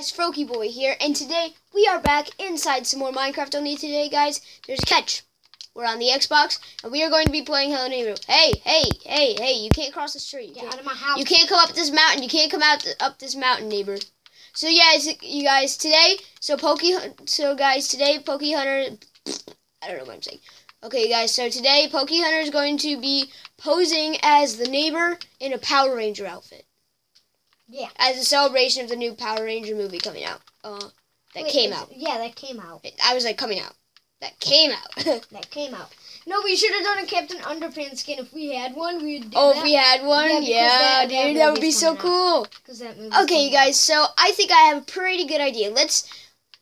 guys, Froky Boy here, and today we are back inside some more Minecraft. Only today, guys, there's a catch. We're on the Xbox, and we are going to be playing Hello Neighbor. Hey, hey, hey, hey! You can't cross the street. You Get can't, out of my house. you can't come up this mountain. You can't come out th- up this mountain, neighbor. So yeah, you guys, today, so Pokey, Hun- so guys, today Pokey Hunter, I don't know what I'm saying. Okay, guys, so today Pokey Hunter is going to be posing as the neighbor in a Power Ranger outfit Yeah. as a celebration of the new Power Ranger movie coming out. Uh, that Wait, came out. Yeah, that came out. I was like coming out. That came out. That came out. No, we should have done a Captain Underpants skin if we had one. We would do oh, that. if we had one, Yeah, yeah, that- that dude, that would be so cool. That. Okay, you guys. So I think I have a pretty good idea. Let's.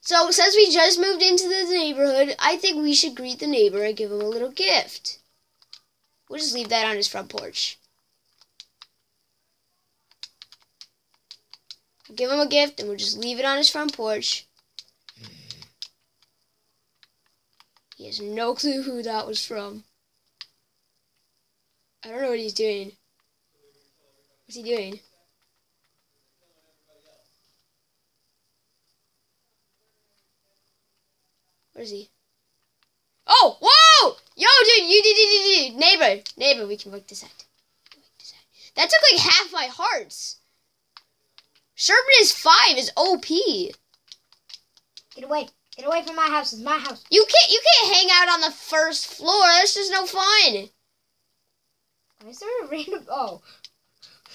So since we just moved into the neighborhood, I think we should greet the neighbor and give him a little gift. We'll just leave that on his front porch. Give him a gift, and we'll just leave it on his front porch. He has no clue who that was from. I don't know what he's doing. What's he doing? Where is he? Oh, whoa! Yo, dude, you did, did, did, neighbor, neighbor, we can work. We can work this out. That took like half my hearts. Sherman is five is OP. Get away. Get away from my house. It's my house. You can't, you can't hang out on the first floor. That's just no fun. Why is there a random. Oh.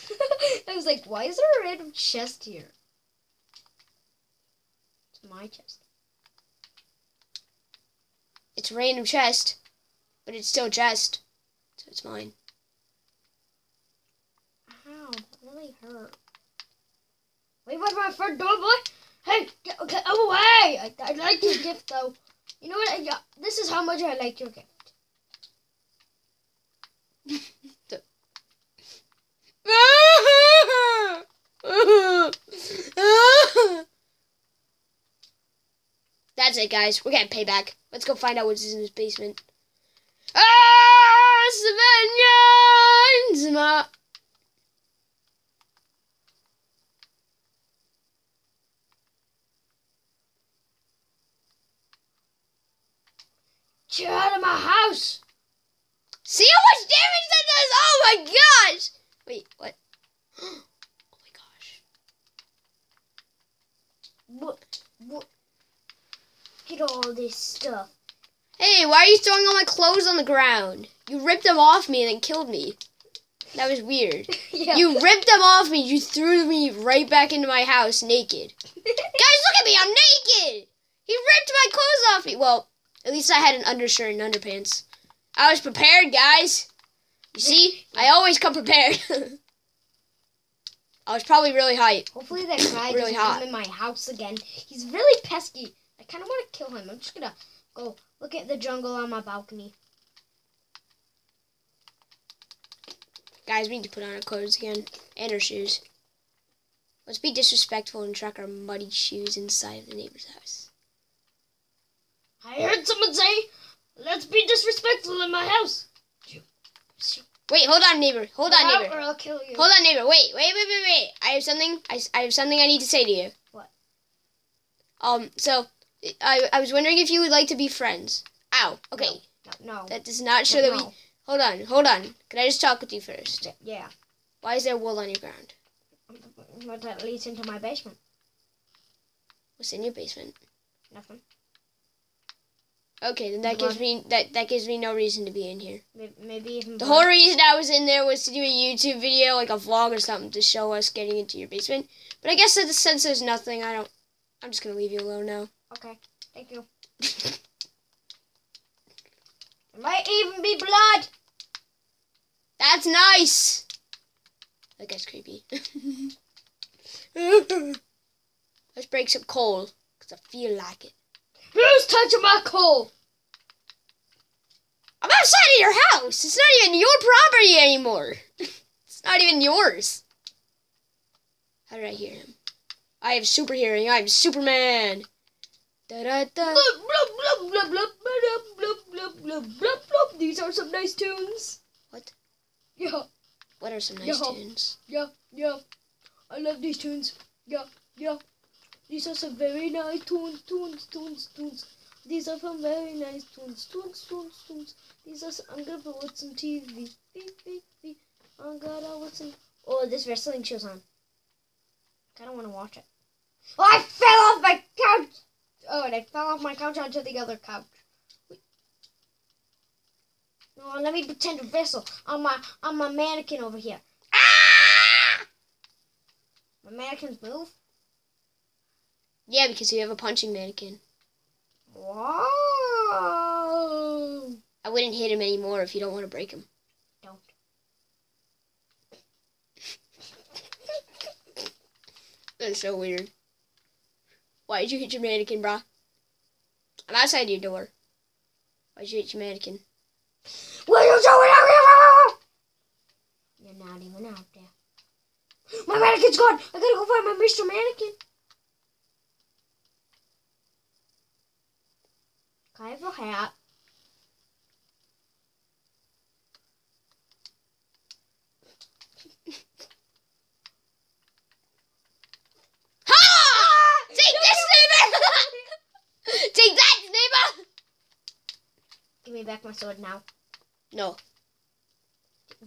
I was like, why is there a random chest here? It's my chest. It's a random chest, but it's still a chest, so it's mine. Ow, that really hurt. Wait, wait, my front door, boy. Hey, get, get away! I, I like your gift, though. You know what? I, yeah, this is how much I like your gift. That's it, guys. We're getting payback. Let's go find out what's in his basement. Ah, Savannah! Get out of my house! See how much damage that does? Oh my gosh! Wait, what? Oh my gosh. What? What? Get all this stuff. Hey, why are you throwing all my clothes on the ground? You ripped them off me and then killed me. That was weird. yeah. You ripped them off me. You threw me right back into my house naked. Guys, look at me. I'm naked. He ripped my clothes off me. Well, at least I had an undershirt and underpants. I was prepared, guys. You see, I always come prepared. I was probably really hype. Hopefully that guy Really doesn't hot. come in my house again. He's really pesky. I kind of want to kill him. I'm just gonna go look at the jungle on my balcony. Guys, we need to put on our clothes again and our shoes. Let's be disrespectful and track our muddy shoes inside of the neighbor's house. I heard someone say, "Let's be disrespectful in my house." Wait, hold on, neighbor. Hold on, Get neighbor. or I'll kill you. Hold on, neighbor. Wait, wait, wait, wait, wait. I have something. I, I have something I need to say to you. What? Um. So, I I was wondering if you would like to be friends. Ow. Okay. No, no. That does not show that we. no. Hold on. Hold on. Can I just talk with you first? Yeah, Why is there wool on your ground? but that leads into my basement. What's in your basement? Nothing. Okay, then that gives me that that gives me no reason to be in here. Maybe, even. The whole reason I was in there was to do a YouTube video, like a vlog or something, to show us getting into your basement. But I guess that since there's nothing, I don't. I'm just gonna leave you alone now. Okay, thank you. There might even be blood. That's nice. That guy's creepy. Let's break some coal, because I feel like it. Who's touching my coal? I'm outside of your house. It's not even your property anymore. it's not even yours. How did I hear him? I have super hearing. I am Superman. Da da da. These are some nice tunes. What? Yeah. What are some nice yeah. tunes? Yeah, yeah. I love these tunes. Yeah, yeah. These are some very nice tunes, tunes, tunes, tunes. These are some very nice tunes, tunes, tunes, tunes. These are. Some, I'm gonna put some TV. Beep, beep, beep. I'm gonna put some. Oh, this wrestling show's on. I want to watch it. Oh, I fell off my couch. Oh, and I fell off my couch onto the other couch. No, let me pretend to wrestle on my on my mannequin over here. Ah! My mannequins move. Yeah, because you have a punching mannequin. Wow. I wouldn't hit him anymore if you don't want to break him. Don't. That's so weird. Why did you hit your mannequin, brah? I'm outside your door. Why'd you hit your mannequin? What are you doing out here? You're not even out there. My mannequin's gone. I gotta go find my Mr. Mannequin. Can I have a hat? Ha! Take this, neighbor! Take that, neighbor! Give me back my sword now. No,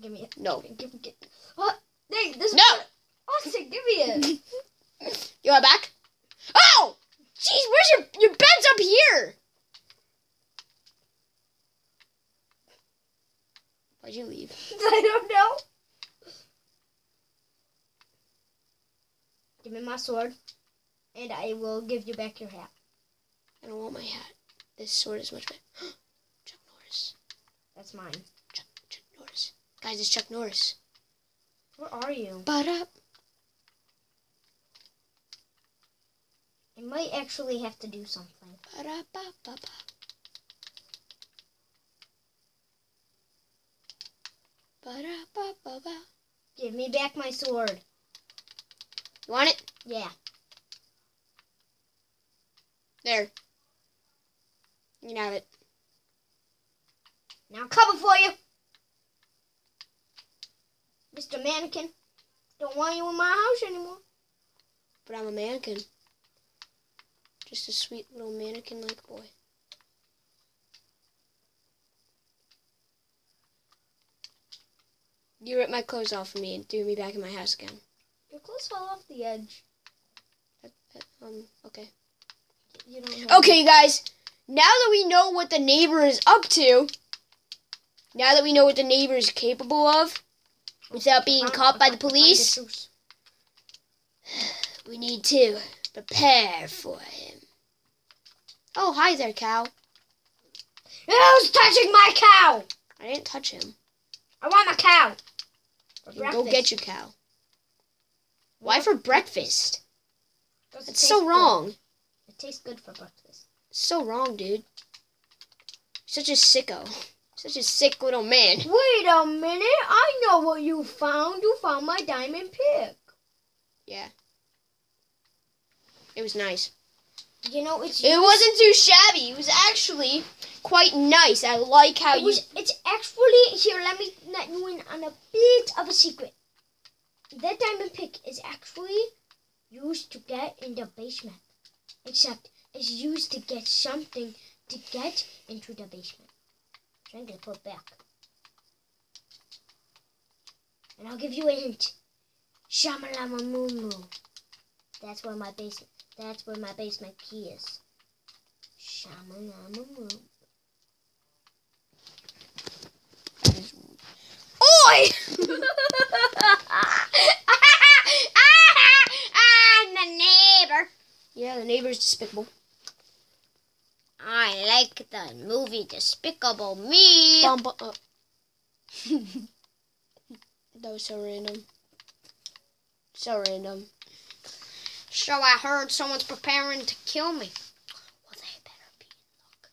Give me it. no. Give me it. What? Hey, oh, this No! Austin, give me it. You are back? Oh! Jeez, where's your your bed's up here? You leave? I don't know. Give me my sword, and I will give you back your hat. I don't want my hat. This sword is much better. Chuck Norris. That's mine. Chuck, Chuck Norris. Guys, it's Chuck Norris. Where are you? But up. I might actually have to do something. Ba-da-ba-ba-ba. Ba-da-ba-ba-ba. Give me back my sword. You want it? Yeah. There. You can have it. Now I'm coming for you. Mr. Mannequin. Don't want you in my house anymore. But I'm a mannequin. Just a sweet little mannequin like boy. You ripped my clothes off of me and threw me back in my house again. Your clothes fell off the edge. That- that- Um, okay. You don't. Okay, you guys. Now that we know what the neighbor is up to, now that we know what the neighbor is capable of, without being caught by the police, we need to prepare for him. Oh, hi there, cow. Who's touching my cow? I didn't touch him. I want my cow. For Go get your cow. Why What? for breakfast? 'Cause it That's tastes so good. wrong. It tastes good for breakfast. So wrong, dude. Such a sicko. Such a sick little man. Wait a minute. I know what you found. You found my diamond pick. Yeah. It was nice. You know, it's It wasn't too shabby. It was actually quite nice. I like how It you. was, it's actually here. Let me let you in on a bit of a secret. That diamond pick is actually used to get in the basement, except it's used to get something to get into the basement. I'm gonna put it back, and I'll give you a hint. Shamalama moo. That's where my basement. That's where my basement key is. Shamalama moo. Oi! I'm the neighbor. Yeah, the neighbor's despicable. I like the movie Despicable Me. Bum, bum, uh. that was so random. So random. So I heard someone's preparing to kill me. Well, they better be in luck.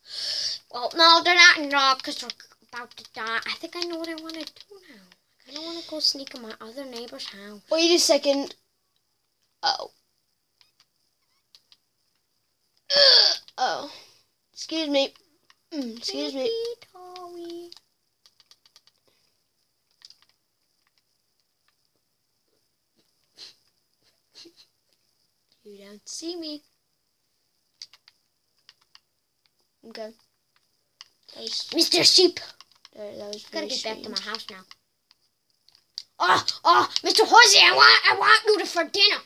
Well, no, they're not in luck because they're about to die. I think I know what I want to do now. I don't want to go sneak in my other neighbor's house. Wait a second. Oh. Oh. Excuse me. Mm, Excuse me. You don't see me. Okay. Mr. Sheep. That, that was Gotta get back to my house now. Oh, oh, Mr. Horsey, I want, I want you to for dinner.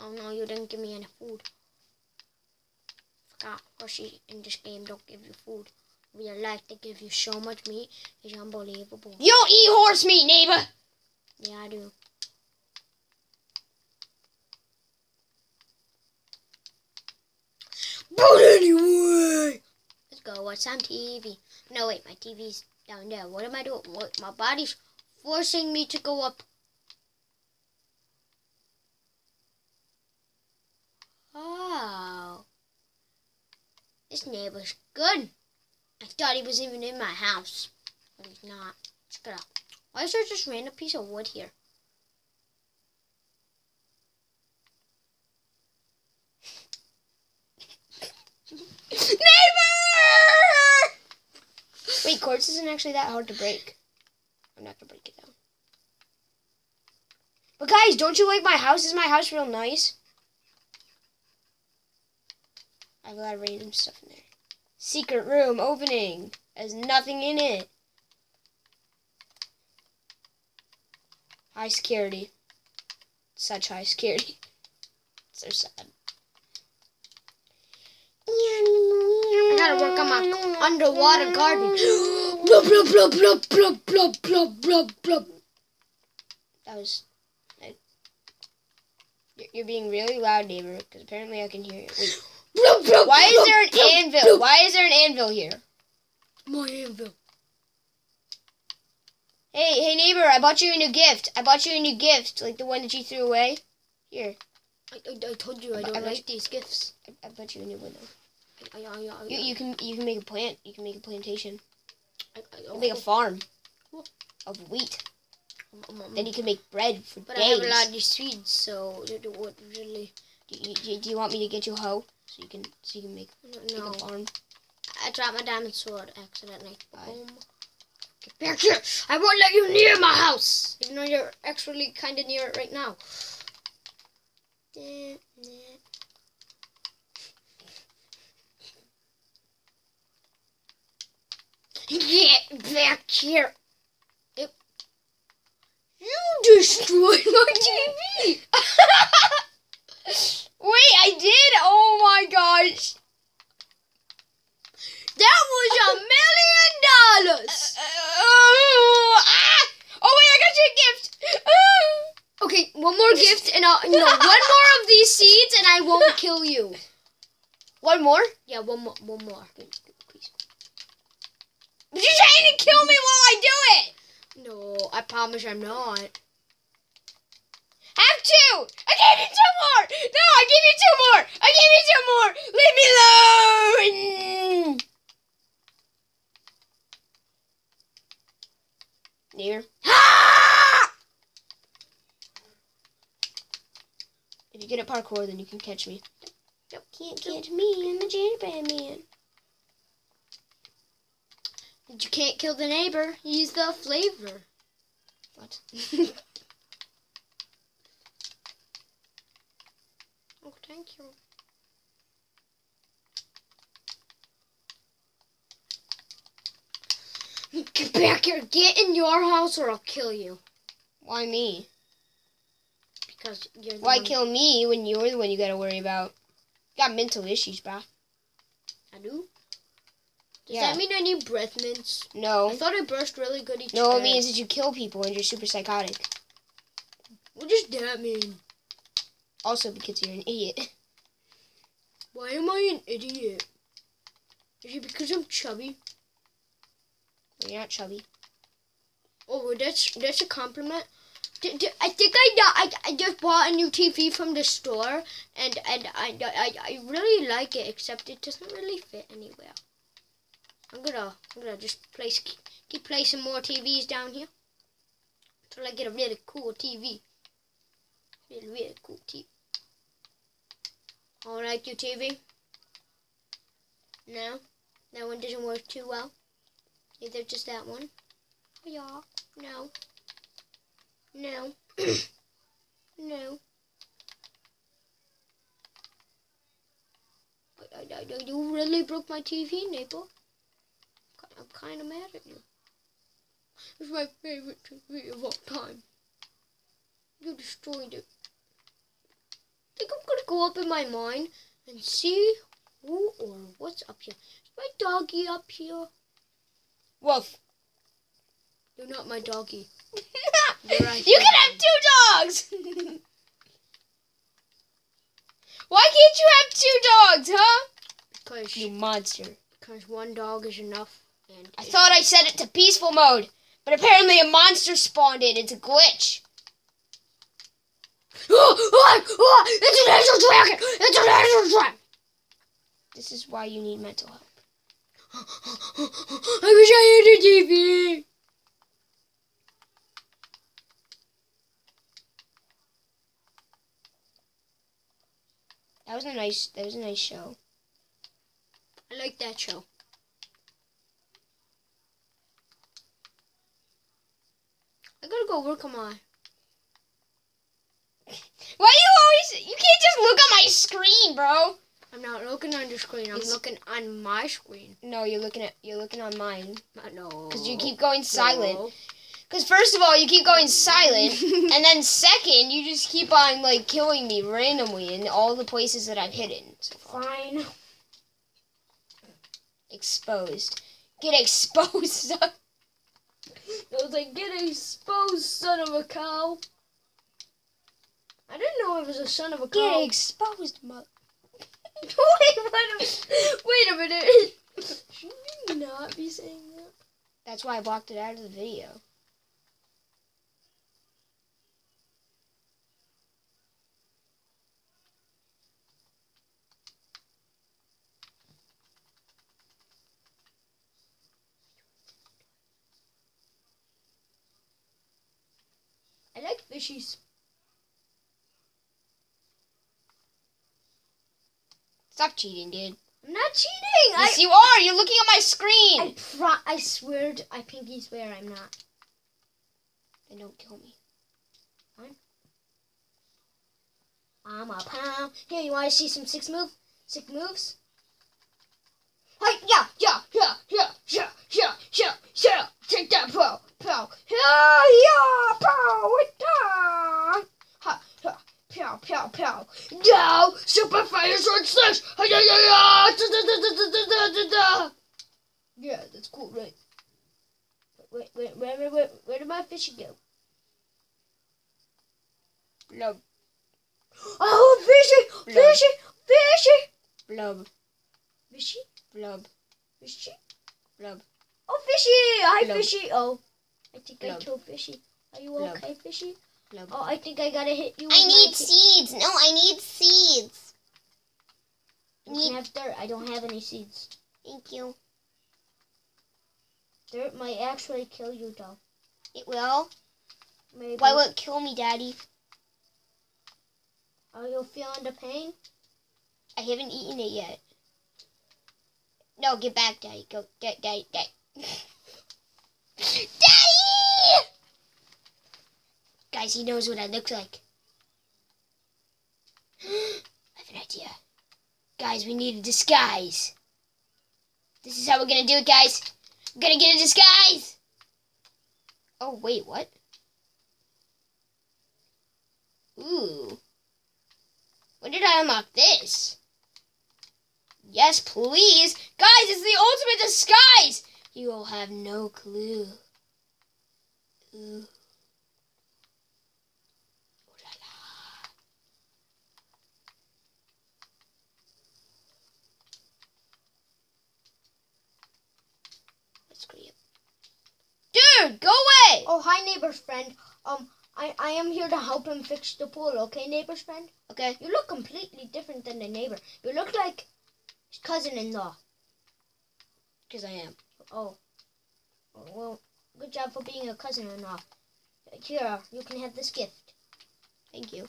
Oh no, you didn't give me any food. Forgot, Horsey in this game don't give you food. Real like they give you so much meat. It's unbelievable. You don't eat horse meat, neighbor. Yeah, I do. But anyway. Let's go watch some TV. No, wait, my TV's down there. What am I doing? What, my body's forcing me to go up. Oh. This neighbor's good. I thought he was even in my house. But he's not. Check it out. Why is there just random piece of wood here? Neighbor! Wait, quartz isn't actually that hard to break. I'm not gonna break it down. But guys, don't you like my house? Is my house real nice? I have a lot of random stuff in there. Secret room opening. There's nothing in it. High security. Such high security. So sad. I gotta work on my underwater garden. blub, blub, blub, blub, blub, blub, blub, blub, blub. That was. I, you're- you're being really loud, neighbor, because apparently I can hear you. Wait. Why is there an anvil? Why is there an anvil here? My anvil. Hey, hey, neighbor, I bought you a new gift. I bought you a new gift, like the one that you threw away. Here, I, I, I told you I I- don't I like these gifts. I, I bought you a new one. Though. I, I, I, You, you can you can make a plant. You can make a plantation. I, I, can make a farm of wheat. um, um, Then you can make bread for but I have days. a lot of these seeds, so would really. Do you, do you- do you want me to get you a hoe so you can so you can make, make a farm? I dropped my diamond sword accidentally. Boom. Get back here! I won't let you near my house, even though you're actually kind of near it right now. Get back here! Yep. You destroyed my TV. Wait, I did. Oh my gosh. That was a million dollars! oh, ah! oh wait, I got you a gift. Okay, one more gift, and I'll no one more of these seeds, and I won't kill you. One more. Yeah, one more, one more. You're trying to kill me while I do it. No, I promise I'm not. Have two. I gave you two more. No, I gave you two more. I gave you two more. Leave me alone. Near. Ah! If you get at parkour, then you can catch me. Yep. Can't catch me. I'm the gingerbread man. You can't kill the neighbor. Use the flavor. What? Oh, thank you. Get back here. Get in your house or I'll kill you. Why me? Because you're the Why kill me when you're the one you gotta worry about? You got mental issues, bro. I do? Does Yeah. that mean I need breath mints? No. I thought I brushed really good each No, it means that you kill people and you're super psychotic. What does that mean? Also because you're an idiot. Why am I an idiot? Is it because I'm chubby? Well, you're not chubby. Oh, that's that's a compliment. D- I think I, I I just bought a new TV from the store, and and I, I I really like it, except it doesn't really fit anywhere. I'm gonna I'm gonna just place keep placing more TVs down here until I get a really cool TV. Really really cool TV. Don't like your TV. No, that one doesn't work too well. Either just that one. Yeah. No. No. no. you really broke my TV, neighbor. Kind of mad at you. It's my favorite TV of all time. You destroyed it. I think I'm gonna go up in my mind and see who or what's up here. Is my doggy up here? Wolf. You're not my doggy. you can have two dogs. Why can't you have two dogs, huh? Because You monster. because one dog is enough. And I thought I set it to peaceful mode, but apparently a monster spawned in. It's a glitch. Oh, oh, oh, it's an Ender Dragon! It's an Ender Dragon! This is why you need mental help. I wish I had a TV. That was a nice. That was a nice show. I like that show. I gotta go work on my. Why you always? You can't just look at my screen, bro. I'm not looking on your screen. I'm It's- looking on my screen. No, you're looking at. You're looking on mine. No. Cause you keep going silent. No. Cause first of all, you keep going silent, and then second, you just keep on like killing me randomly in all the places that I've hidden. So. Fine. Exposed. Get exposed. I was like, get exposed, son of a cow. I didn't know it was a son of a Get cow. exposed, mother. wait, wait. Wait a minute. Should you not be saying that? That's why I blocked it out of the video. I like fishies. Stop cheating, dude. I'm not cheating. Yes, you are. You're looking at my screen. I pro- I swear, to, I pinky swear I'm not. Then don't kill me. I'm a pound. Here, you want to see some six move, six moves? Hey, yeah, yeah, yeah, yeah, yeah, yeah, yeah, yeah. Take that, pow, pow. Yeah, yeah, pow, it. Ha, ha, pow, pow, pow. Now, super fire sword slash. Yeah, yeah, yeah. Da, da, da, da, da, da, da, da. Yeah, that's cool, right? Wait, wait, wait, wait, wait, where did my fishy go? Blub, Oh, fishy, fishy, fishy, blub, fishy, blub, fishy. blub. Oh, fishy! Hi, Blub. fishy. Oh, I think I killed fishy. Are you Blub. okay, fishy? Blub. Oh, I think I gotta hit you. I need seeds. No, I need seeds. You can have dirt. I don't have any seeds. Thank you. Dirt might actually kill you, though. It will. Maybe. Why will it kill me, Daddy? Are you feeling the pain? I haven't eaten it yet. No, get back, Daddy. Go, get, Daddy, Daddy. Daddy! Guys, he knows what I look like. I have an idea. Guys, we need a disguise. This is how we're gonna do it, guys. We're gonna get a disguise. Oh, wait, what? Ooh. When did I unlock this? Yes, please. Guys, it's the ultimate disguise. You will have no clue. Ooh. Ooh la la. Let's create. Dude, go away. Oh, hi, neighbor's friend. Um, I, I am here to help him fix the pool, okay, neighbor's friend? Okay. You look completely different than the neighbor. You look like his cousin-in-law. Because I am. Oh. Well, good job for being a cousin-in-law. Here, you can have this gift. Thank you.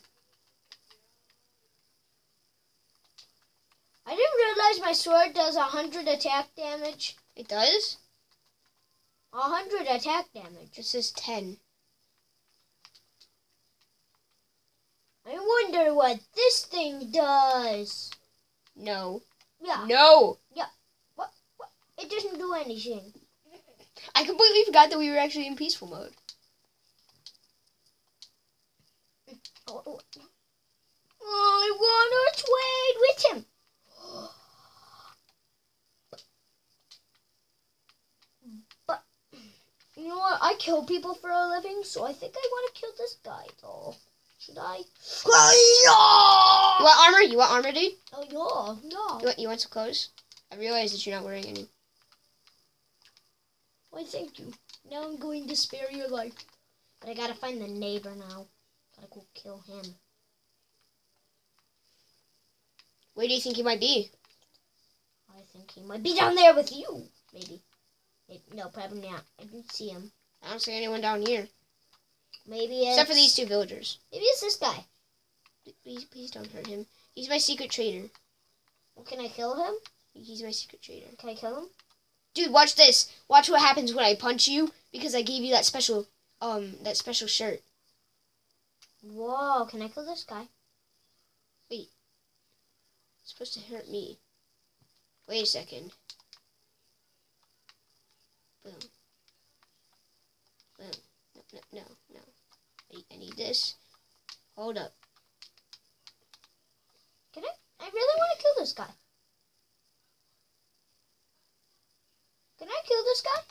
I didn't realize my sword does a hundred attack damage. It does? A hundred attack damage. This is 10. I wonder what this thing does. No. Yeah. No. It doesn't do anything. I completely forgot that we were actually in peaceful mode. Oh, oh. I want to trade with him. But you know what? I kill people for a living, so I think I want to kill this guy, though. Should I? You want armor? You want armor, dude? Oh yeah, yeah. You want, you want some clothes? I realize that you're not wearing any. Why, thank you. Now I'm going to spare your life. But I gotta find the neighbor now. Gotta go kill him. Where do you think he might be? I think he might be down there with you. Maybe. Maybe no, probably not. I didn't see him. I don't see anyone down here. Maybe it's, Except for these two villagers. Maybe it's this guy. Please, please don't hurt him. He's my secret traitor. Well, can I kill him? He's my secret traitor. Can I kill him? Dude, watch this. Watch what happens when I punch you because I gave you that special, um, that special shirt. Whoa, can I kill this guy? Wait. It's supposed to hurt me. Wait a second. Boom. Boom. No, no, no, no. I, I need this. Hold up. Can I? I really want to kill this guy. Can I kill this guy?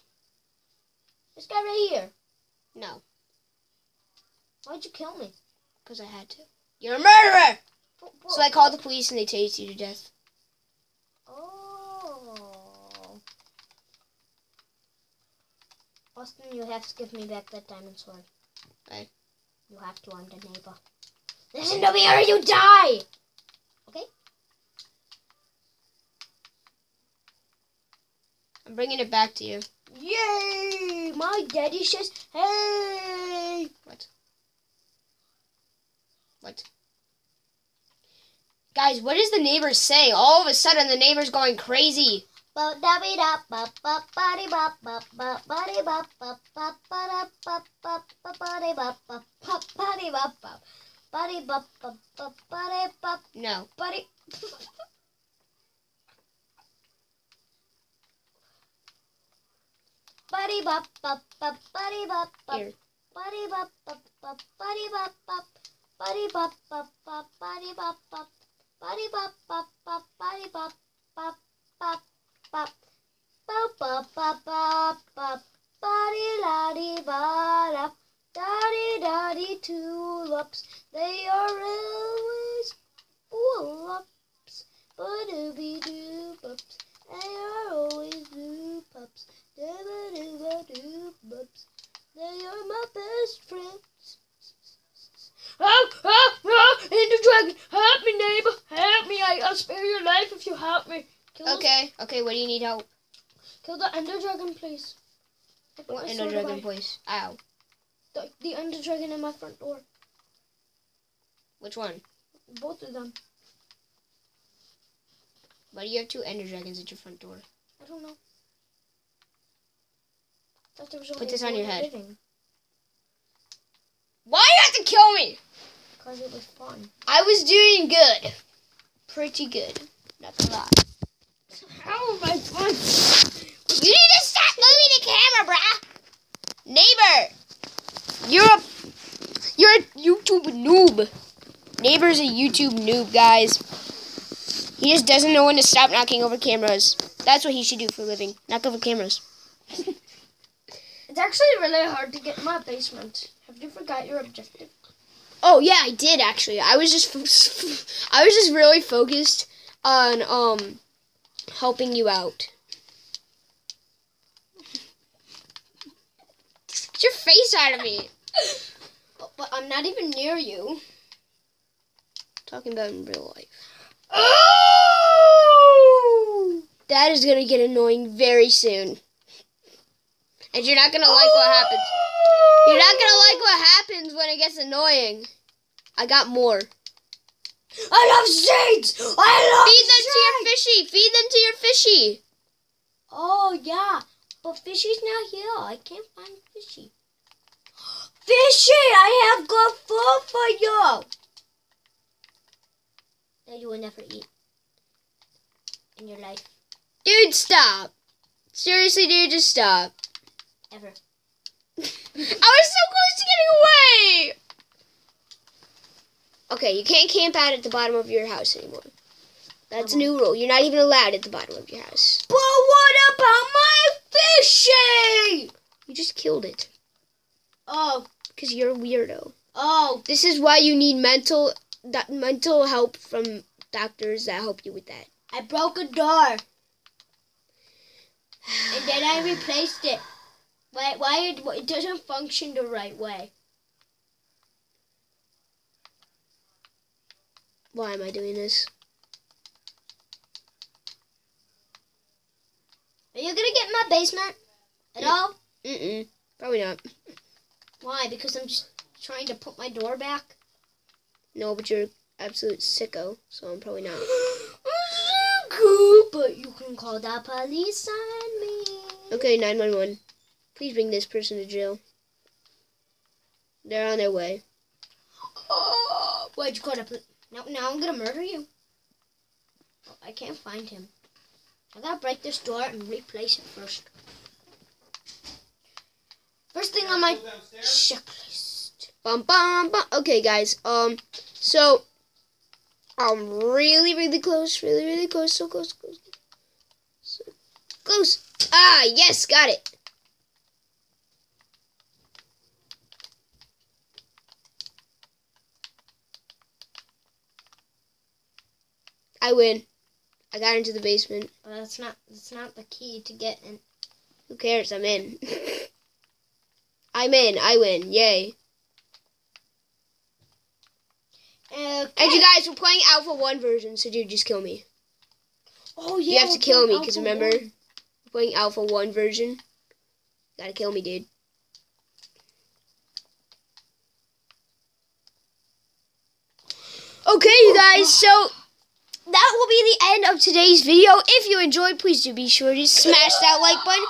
This guy right here. No, Why'd you kill me? because I had to. You're a murderer! Wh- wh- So I called the police and they tased you to death. Oh. Austin, you have to give me back that diamond sword. Why? You have to, I'm the neighbor. Listen to me or you die! I'm bringing it back to you. Yay! My daddy says, hey! What? What? Guys, what is the neighbors saying? All of a sudden, the neighbor's going crazy. No. Buddy. Bop bop bop buddy bop bop buddy bop bop bop buddy bop bop buddy bop bop bop buddy bop bop buddy bop bop bop buddy bop bop bop bop bop bop bop bop bop buddy laddie ba da daddy daddy tulips they are always tulips but dooby doo pups they are always doo pups They are my best friends Ah, ah, ah, Ender Dragon, help me, neighbor, help me, I, I'll spare your life if you help me. Kill the- Okay. Okay, what do you need help? Kill the Ender Dragon, please. What Ender Dragon please? Ow. The, the Ender Dragon in my front door. Which one? Both of them. Why do you have two Ender Dragons at your front door? I don't know. Thought there was Put this on your head. living, Why you have to kill me? Cause it was fun. I was doing good. Pretty good. Not gonna lie. How am I fun? You need to stop moving the camera, bruh. Neighbor, you're a you're a YouTube noob. Neighbor's a YouTube noob, guys. He just doesn't know when to stop knocking over cameras. That's what he should do for a living. Knock over cameras. It's actually really hard to get in my basement. Have you forgot your objective? Oh yeah, I did actually. I was just I was just really focused on um helping you out. Get your face out of me. But, but I'm not even near you. Talking about in real life. Oh! That is gonna get annoying very soon. And you're not gonna like what happens. You're not gonna like what happens when it gets annoying. I got more. I love seeds. I love Feed them to your fishy. Feed them to your fishy. Oh yeah, but Fishy's not here. I can't find Fishy. Fishy, I have good food for you. That you will never eat. in your life Dude, stop. Seriously, dude, just stop. Ever. I was so close to getting away. Okay, you can't camp out at the bottom of your house anymore. That's a new rule. You're not even allowed at the bottom of your house. But what about my fishing? You just killed it Oh, because you're a weirdo. oh, This is why you need mental that mental help from doctors that help you with that. I broke a door. And then I replaced it. Why, why it, it doesn't function the right way. Why am I doing this? Are you gonna get in my basement at mm. all? Mm-mm. Probably not. Why? Because I'm just trying to put my door back. No, but you're absolute sicko, so I'm probably not. Cool, but you can call the police on me. Okay, 911. Please bring this person to jail. They're on their way. Oh, why'd you call the police? Now, now I'm gonna murder you. Oh, I can't find him. I gotta break this door and replace it first. First thing on my checklist. Bum bum bum. Okay, guys. Um, so I'm really, really close. Really, really close. So close, close, so close. Ah, yes, got it. I win. I got into the basement. But that's not that's not the key to get in. Who cares? I'm in. I'm in. I win. Yay. Okay. And you guys, we're playing Alpha 1 version, so dude, just kill me. oh yeah. you have to kill me, because remember, One. we're playing Alpha 1 version. Gotta kill me, dude. Okay, you oh, guys, so that will be the end of today's video. If you enjoyed, please do be sure to smash that like button.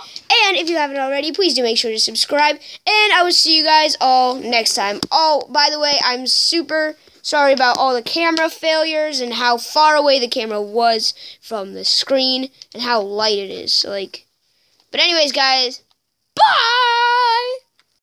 And if you haven't already, please do make sure to subscribe. And I will see you guys all next time. Oh, by the way, I'm super sorry about all the camera failures and how far away the camera was from the screen and how light it is. So, like, but anyways, guys, bye!